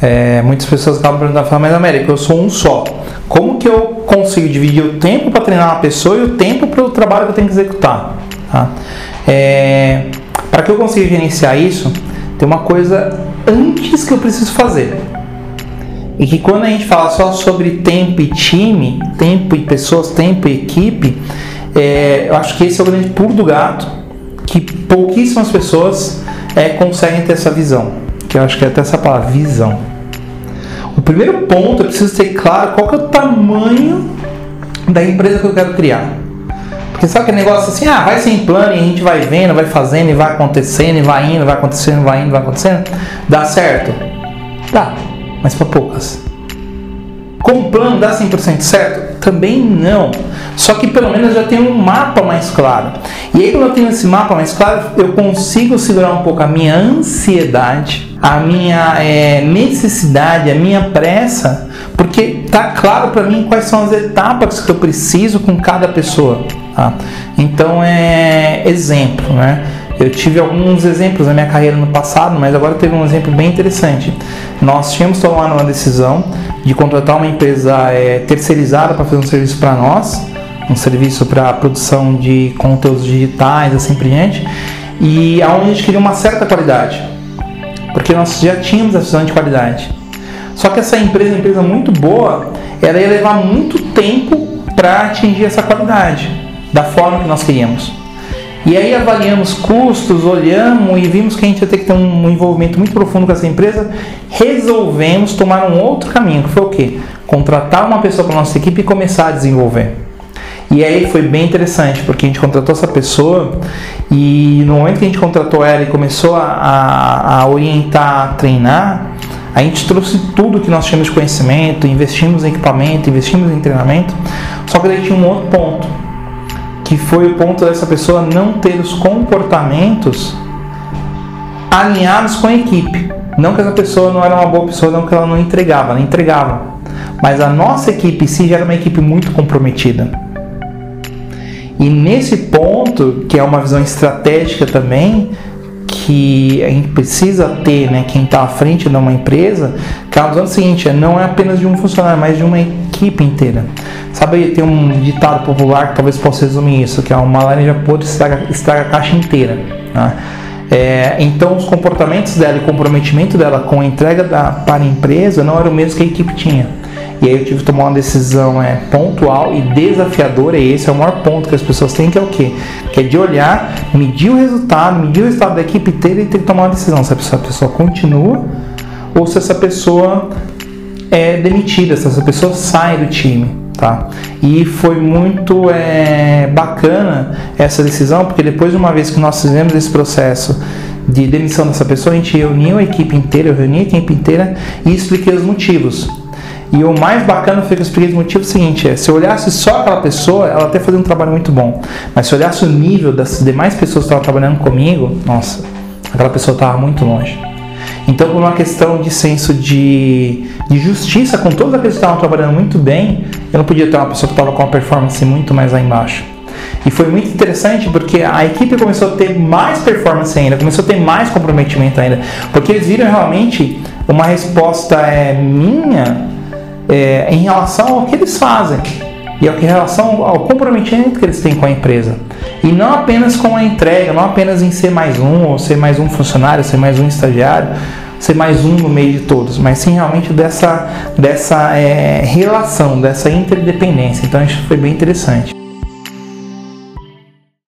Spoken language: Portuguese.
É, muitas pessoas acabam perguntando, mas América, eu sou um só. Como que eu consigo dividir o tempo para treinar uma pessoa e o tempo para o trabalho que eu tenho que executar? Tá? É, para que eu consiga gerenciar isso, tem uma coisa antes que eu preciso fazer. E que quando a gente fala só sobre tempo e time, tempo e pessoas, tempo e equipe, é, eu acho que esse é o grande pulo do gato, que pouquíssimas pessoas é, conseguem ter essa visão. Que eu acho que é até essa palavra, visão. O primeiro ponto, eu preciso ter claro qual que é o tamanho da empresa que eu quero criar. Porque sabe aquele negócio assim, ah, vai sem plano e a gente vai vendo, vai fazendo e vai acontecendo e vai indo, vai acontecendo, vai indo, vai acontecendo. Dá certo? Dá, mas para poucas. Com o plano dá 100% certo? Também não. Só que pelo menos já tem um mapa mais claro. E aí quando eu tenho esse mapa mais claro, eu consigo segurar um pouco a minha ansiedade, a minha é, necessidade, a minha pressa, porque tá claro para mim quais são as etapas que eu preciso com cada pessoa. Tá? Então é exemplo, né? Eu tive alguns exemplos na minha carreira no passado, mas agora teve um exemplo bem interessante. Nós tínhamos tomado uma decisão de contratar uma empresa é, terceirizada para fazer um serviço para nós, um serviço para produção de conteúdos digitais, assim por diante, e aonde a gente queria uma certa qualidade, porque nós já tínhamos a visão de qualidade. Só que essa empresa, empresa muito boa, ela ia levar muito tempo para atingir essa qualidade da forma que nós queríamos. E aí avaliamos custos, olhamos e vimos que a gente ia ter que ter um envolvimento muito profundo com essa empresa. Resolvemos tomar um outro caminho, que foi o quê? Contratar uma pessoa para nossa equipe e começar a desenvolver. E aí foi bem interessante, porque a gente contratou essa pessoa e no momento que a gente contratou ela e começou a, a, a orientar, a treinar, a gente trouxe tudo que nós tínhamos de conhecimento, investimos em equipamento, investimos em treinamento, só que daí tinha um outro ponto que foi o ponto dessa pessoa não ter os comportamentos alinhados com a equipe. Não que essa pessoa não era uma boa pessoa, não que ela não entregava, ela entregava. Mas a nossa equipe em si já era uma equipe muito comprometida. E nesse ponto, que é uma visão estratégica também, que a gente precisa ter, né, quem está à frente de uma empresa, que é o seguinte, não é apenas de um funcionário, mas de uma equipe inteira. Sabe, tem um ditado popular que talvez possa resumir isso, que é uma laranja podre estraga, estraga a caixa inteira. Né? É, então, os comportamentos dela e o comprometimento dela com a entrega da, para a empresa não era o mesmo que a equipe tinha. E aí eu tive que tomar uma decisão é, pontual e desafiadora, e esse é o maior ponto que as pessoas têm, que é o quê? Que é de olhar, medir o resultado, medir o resultado da equipe inteira e ter que tomar uma decisão se a pessoa, continua ou se essa pessoa é demitida, se essa pessoa sai do time. Tá? E foi muito é, bacana essa decisão, porque depois de uma vez que nós fizemos esse processo de demissão dessa pessoa, a gente reuniu a equipe inteira, eu reuni a equipe inteira e expliquei os motivos. E o mais bacana foi que eu expliquei os motivos seguinte, é, se eu olhasse só aquela pessoa, ela até fazia um trabalho muito bom. Mas se eu olhasse o nível das demais pessoas que estavam trabalhando comigo, nossa, aquela pessoa estava muito longe. Então, por uma questão de senso de, de justiça com todos aqueles que estavam trabalhando muito bem, eu não podia ter uma pessoa que estava com uma performance muito mais lá embaixo. E foi muito interessante porque a equipe começou a ter mais performance ainda, começou a ter mais comprometimento ainda, porque eles viram realmente uma resposta é, minha é, em relação ao que eles fazem e ao que em relação ao comprometimento que eles têm com a empresa. E não apenas com a entrega, não apenas em ser mais um, ou ser mais um funcionário, ser mais um estagiário, ser mais um no meio de todos, mas sim realmente dessa, dessa é, relação, dessa interdependência. Então isso foi bem interessante.